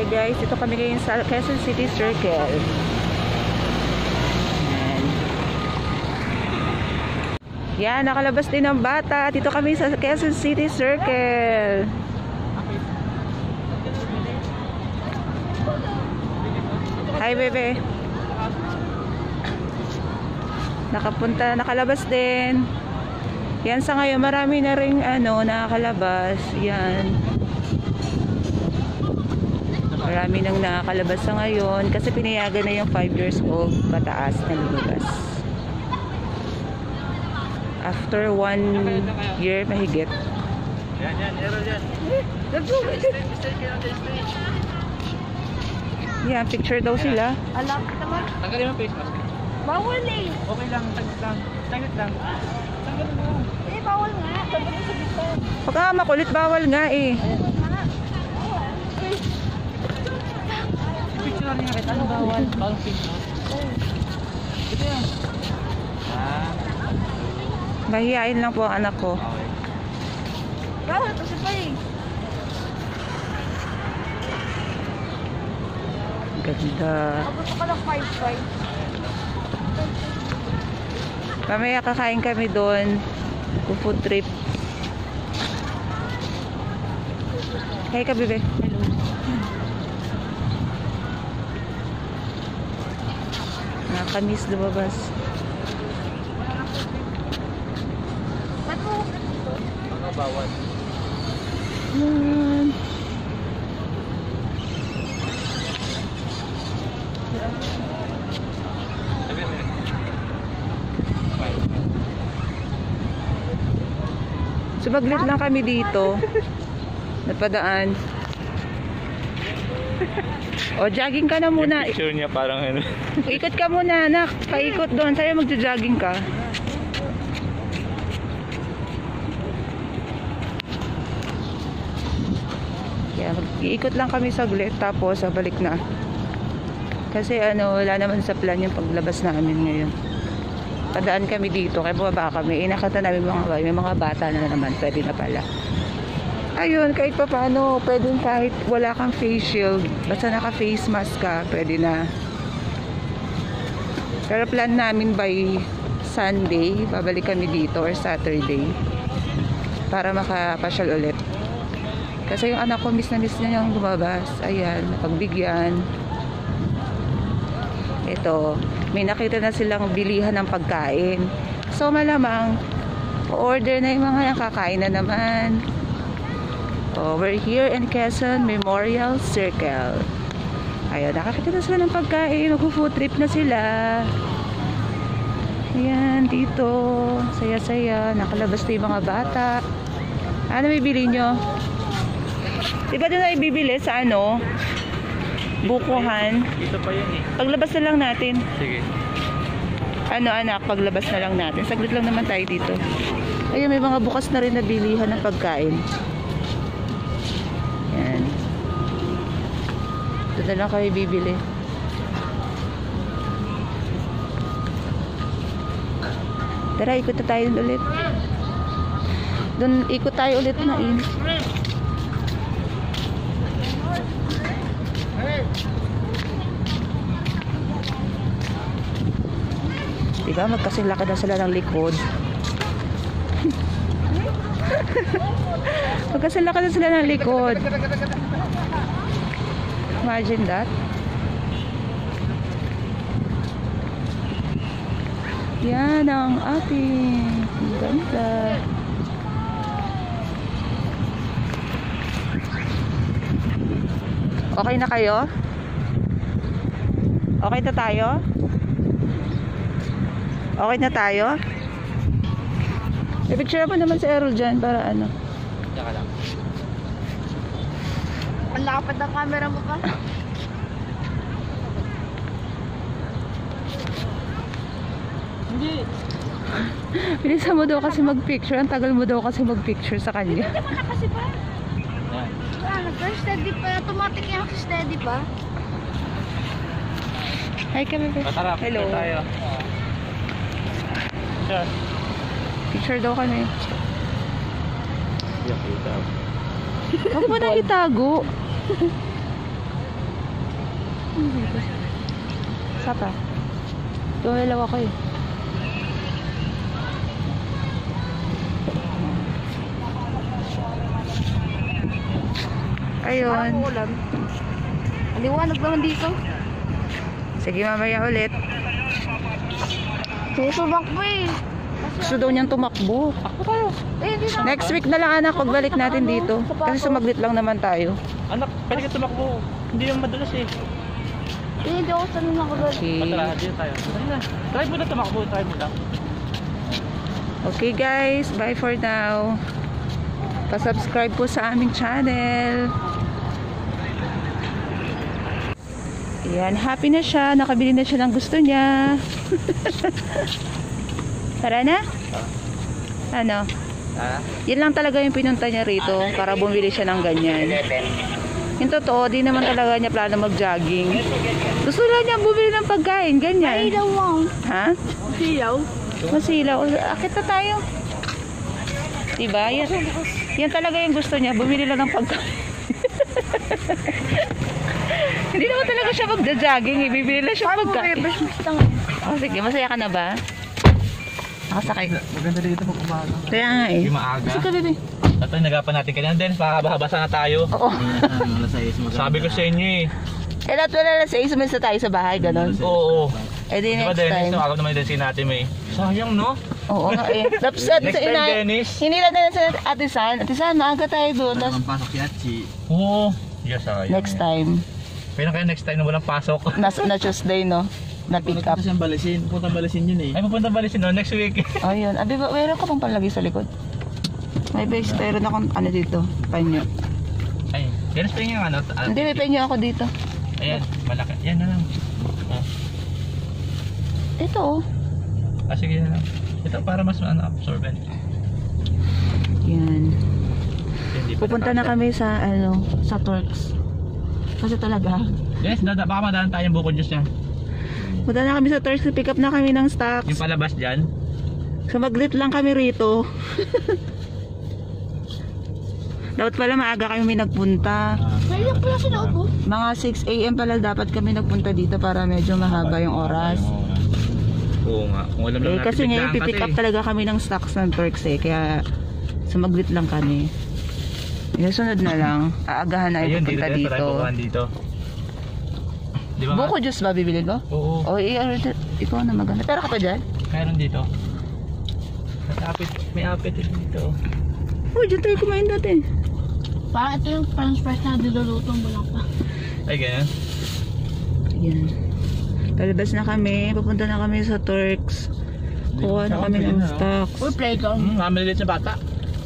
Okay guys, ito kami ngayon sa Quezon City Circle. Yan. Yan, nakalabas din ng bata. Dito kami sa Quezon City Circle. Hi, bebe. Nakapunta, nakalabas din. Yan sa ngayon, marami na rin ano, nakakalabas. Yan. Marami nang nakakalabas sa ngayon kasi pinayagan na yung 5 years old pataas na lumabas. After one year mahigit. Yan, yan, Errol yan. Yan, picture daw sila. Alam naman. Tanggalin mo face mask. Bawal eh. Okay lang, tagit lang. Tagit lang. Tanggalin mo. Eh, bawal nga. Ko sa dito. Pagka makulit, bawal nga eh. Picture na Ano bawal? Bawal face mask. Ito yan. Ah, Mahihain lang po ang anak ko. okay. Bawal kasi pa eh. Ganda. Ka lang 5-5. Mamaya kakain kami doon. Food trip. Hey ka, bebe. Hello. Nakakamiss lumabas. Ano bawal? Yan. Subaglit lang kami dito. Napadaan. O, jogging ka na muna. Picture niya parang ano. Ikot ka muna, anak. Paikot doon. Sa'yo magja-jogging ka. Kaya mag-iikot lang kami saglit tapos balik na. Kasi ano, wala naman sa plan yung paglabas namin ngayon. Padaan kami dito, kaya bumaba kami. Inakata namin mga may mga bata na naman, pwede na pala. Ayun, kahit pa paano, pwede kahit wala kang face shield, basta naka face mask ka, pwede na. Pero plan namin by Sunday, babalik kami dito or Saturday para makapasyal ulit. Kasi yung anak ko, miss na miss na niyang lumabas. Ayan, pagbigyan. Ito, may nakita na silang bilihan ng pagkain. So malamang, order na yung mga kakain na naman. Oh, we're here in Quezon Memorial Circle. Ayun, nakakita na sila ng pagkain. Mag-food trip na sila. Ayan, dito. Saya-saya. Nakalabas na yung mga bata. Ano may bili nyo? Di ba doon na ibibili sa ano? Bukuhan. Dito pa yun eh. Paglabas na lang natin. Sige. Ano anak, paglabas na lang natin. Saglit lang naman tayo dito. Ayun, may mga bukas na rin na bilihan ng pagkain. Ito na lang kayo bibili. Tara, ikot na tayo ulit. Doon, ikot tayo ulit na in. Diba, magkasing laki na sila ng likod. magkasing laki na sila ng likod. Imagine that. Yan ang ating ganda. Okay na kayo? Okay na tayo? Okay na tayo? I-picture mo naman si Errol dyan para ano. Tsaka lang. Ang lapad ng camera mo pa. Hindi. Bilisan mo daw kasi mag-picture. Ang tagal mo daw kasi mag-picture sa kanya. Hindi na kasi pa. Yan. Wala, nag-steady pa. Automatic yung steady pa. Hi kami. Patara, Hello. picture tayo. Sure. Picture daw kami. Huwag mo na itago. Dito. Sapa. Tumalaw ako eh. Ayun. Parang ulan. Ang liwanag naman dito. Sige, mamaya ulit. Susubak mo eh. Gusto daw niyang tumakbo. Ako tayo. Eh, hindi na. Next week na lang anak, pagbalik natin dito. Kasi sumaglit lang naman tayo. Anak, pwede ka tumakbo. Hindi yung madalas eh. Eh, hindi ako sanay na kagad. Okay. Matara, dito tayo. Try na. Try mo na tumakbo. Try mo lang. Okay guys, bye for now. Pa-subscribe po sa aming channel. Yan, happy na siya. Nakabili na siya ng gusto niya. Tara na? Ano? Yan lang talaga yung pinunta niya rito para bumili siya ng ganyan. Yung totoo, di naman talaga niya plano mag-jogging. Gusto lang niya bumili ng pagkain, ganyan. Ilaw mo. Ha? Ilaw? Masilaw. Akit na tayo. Diba? Yan, yan talaga yung gusto niya. Bumili lang ng pagkain. Hindi naman talaga siya magja-jogging. eh. Bibili lang siya pagkain. Oh, sige, masaya ka na ba? Nakasakay. Maganda dito pag umaga. Kaya nga eh. Hindi maaga. Sige ka, bebe. Ito, nagapan natin kanina. Dennis, makakabasa na tayo. Oo. Sabi ko sa inyo eh. Eh, lahat wala na sa isa na tayo sa bahay, ganon. Oo. Eh, di Di ba next Dennis, time. Agaw naman din natin may. Sayang no? Oo nga eh. Tapos at Next sa time, ina, Dennis. hinila na sa Ate San. Ate San, maaga tayo doon. Tapos pasok yachi. Oo. Yes, sayang. next time. Pero kaya next time na walang pasok. Na, na Tuesday, no? Na pick up. Punta siyang balisin. Punta balisin yun eh. Ay, pupunta balisin no? Next week. Oh, yun. Abi, ba, meron ka pang palagi sa likod. May base, meron akong ano dito, panyo. Ay, Dennis, tingin yung ano. ah, Hindi, may panyo ako dito. Ayan, malaki. Yan na lang. Ah, Ito, oh. ah, sige na lang. Ito para mas ano, absorbent. Yan. Hindi pa Pupunta na kami sa, ano, sa Turks. Kasi talaga, Yes, dada, baka madaan tayo yung buko juice niya. punta na kami sa Turks, pick up na kami ng Yung stocks. palabas dyan. Sumaglit lang kami rito. Dapat pala maaga kami may nagpunta. Naiyak pala siya na upo. Mga 6 a.m. pala dapat kami nagpunta dito para medyo mahaba yung oras. Oo nga. Kung alam lang Eh, natin, kasi ngayon biglaan pipick up kasi. talaga kami ng stocks ng Turks eh. Kaya sumaglit lang kami. Yung sunod na lang, aagahan na Ayun, yung dito pupunta tayo dito. pupuntahan dito. Di ba? Buko juice ba bibili ko? Oo. O, i ikaw na maganda. Pero ka pa dyan? Meron dito. May apit, may apit din dito. Uy, dyan tayo kumain dati. Parang ito yung french fries na niluluto mo lang pa. Ay, ganyan. Yan. Palabas na kami. Papunta na kami sa Turks. Kuha na kami ng stocks. Uy, playground. Hmm, mamalilit na bata.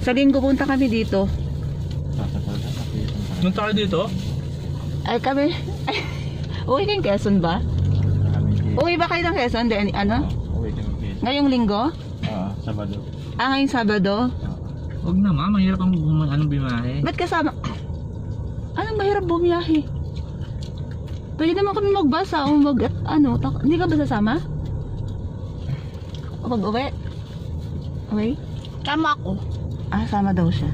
Sa linggo punta kami dito. Nung tayo dito, Ay kami. Ay, uwi kayong Quezon ba? Uwi ba kayo ng Quezon? Di, ano? Uwi kami. Ngayong linggo? Ah, Sabado. Ah, ngayong Sabado? Huwag na ma, mahirap ang bum- anong bimahe. Ba't kasama? Anong mahirap bumiyahe? Pwede naman kami magbasa o mag, at, ano, tak- hindi ka ba sasama? O mag-uwi? Uwi? Tama ako. Ah, sama daw siya.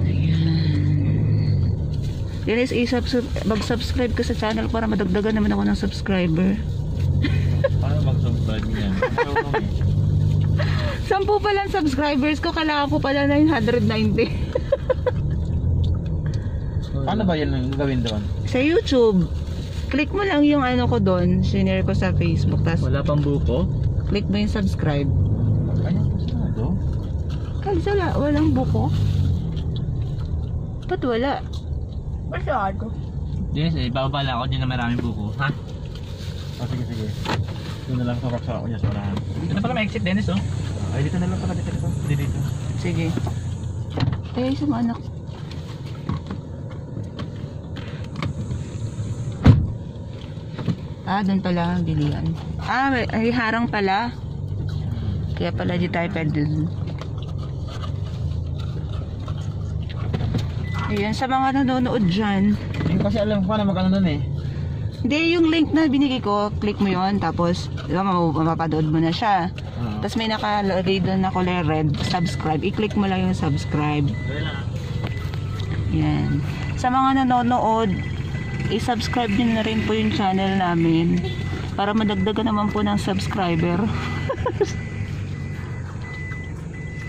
Ayan. Dennis, isub- mag-subscribe ka sa channel para madagdagan naman ako ng subscriber. Paano mag-subscribe niyan? Sampu pa lang subscribers ko, kailangan ko pala 990. Paano ba yan ang gawin doon? sa YouTube, click mo lang yung ano ko doon, sinare ko sa Facebook, tapos Wala pang buko. click mo yung subscribe. Ayun, Sabado. Kasi wala, walang buko. Ba't wala? Masyado. Yes, eh, bababa lang ako dyan na maraming buko. Ha? Oh, sige, sige. Doon na lang sa rock sa Yes, wala. Ito pala may exit, Dennis, oh. Ay, dito na lang pala dito. dito. Dito. Sige. Eh, sa mga anak. Ah, doon pala ang bilihan. Ah, may, ay harang pala. Kaya pala di tayo pwede dun. Ayan, sa mga nanonood dyan. Hindi kasi alam ko na magkano nun eh. Hindi, yung link na binigay ko, click mo yon tapos, di ba, map- mapapanood mo na siya. Ah. Tapos may nakalagay doon na kulay red, subscribe. I-click mo lang yung subscribe. Yan. Sa mga nanonood, i-subscribe nyo na rin po yung channel namin para madagdagan naman po ng subscriber.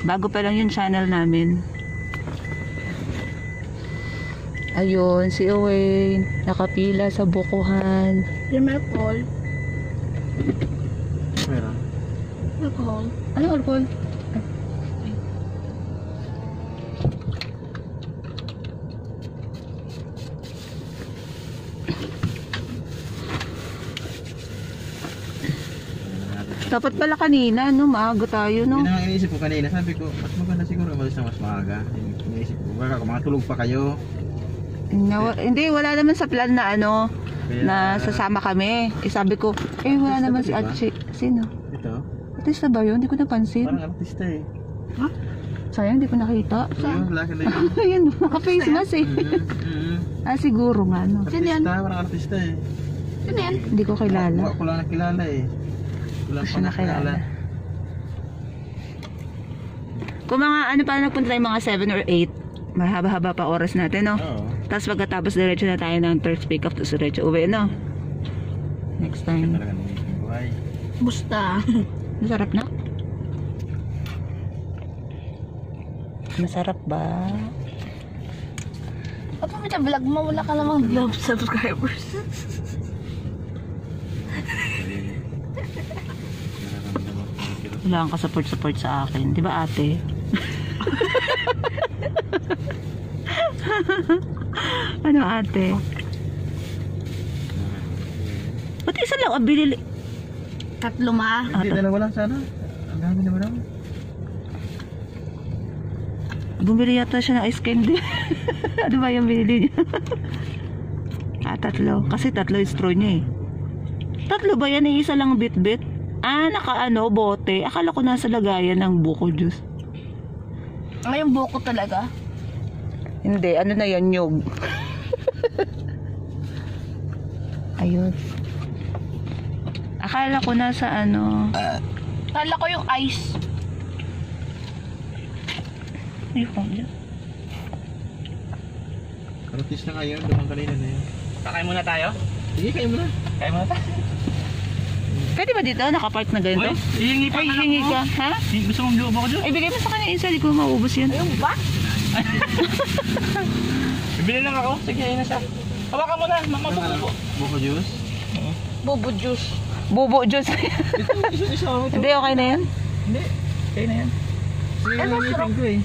Bago pa lang yung channel namin. Ayun, si Owain, nakapila sa bukuhan. Yung alcohol. Meron. Alcohol. Ano alcohol? Dapat pala kanina, no? Maaga tayo, no? Yun ang iniisip ko kanina. Sabi ko, mas maganda siguro umalis na mas maaga. Yung Iniisip ko, baka kung makatulog pa kayo. Nawa- hindi, wala naman sa plan na ano, Kaya, na sasama kami. Eh, sabi ko, eh, wala naman si? Atsi. Sino? Artista ba yun? Hindi ko napansin. parang artista eh. Sayang, hindi ko nakita. Ayun, wala ka na yun. Ayun, naka-face mask eh. Mhm, mhm. Ah, siguro nga, no? Sino yan? Artista, parang artista eh. Sino yan? Hindi ko kilala. Ako, ako lang nakilala eh. Wala Hindi pa nakilala. Kung mga ano pa nagpunta tayo mga 7 or 8, mahaba-haba pa oras natin, no? Oo. Tapos pagkatapos diretso na tayo ng first pick up tapos diretso uwi, no? Next Ganda time. Busta. Masarap na? Masarap ba? Kapag may vlog mo, wala ka namang vlog subscribers. Wala kang ka-support-support sa akin. Di ba ate? ano ate? Ba't isa lang ang binili? Tatlo ma. Hindi, dalawa lang sana. Ang dami naman ako. Bumili yata siya ng ice candy. ano ba yung binili niya? ah, tatlo. Kasi tatlo yung straw niya eh. Tatlo ba yan? Eh, isa lang bit-bit? Ah, naka ano, bote. Akala ko nasa lagayan ng buko juice. Ngayon buko talaga. Hindi, ano na yan, nyog. Ayun. Akala ko nasa ano... Kala ko yung ice. Ay, niya. Artista nga yun, dumang kanina na yun. Kakain muna tayo? Sige, kayo muna. Kain muna tayo. Pwede ba dito? Nakapark na ganito? Uy, hihingi pa Ay, anak hingi mo. ka, ha? Hi- Gusto mong lubo ko dyan? Ay, bigay mo sa kanya isa, di ko maubos yan. Ayun ba? Bibili lang ako. Sige, ayun na siya. Hawakan mo na. Mama, bubo. Buko juice. Bobo juice. Bubo juice. Hindi, okay na yan? Hindi. Kayo na yan. Ano ko eh.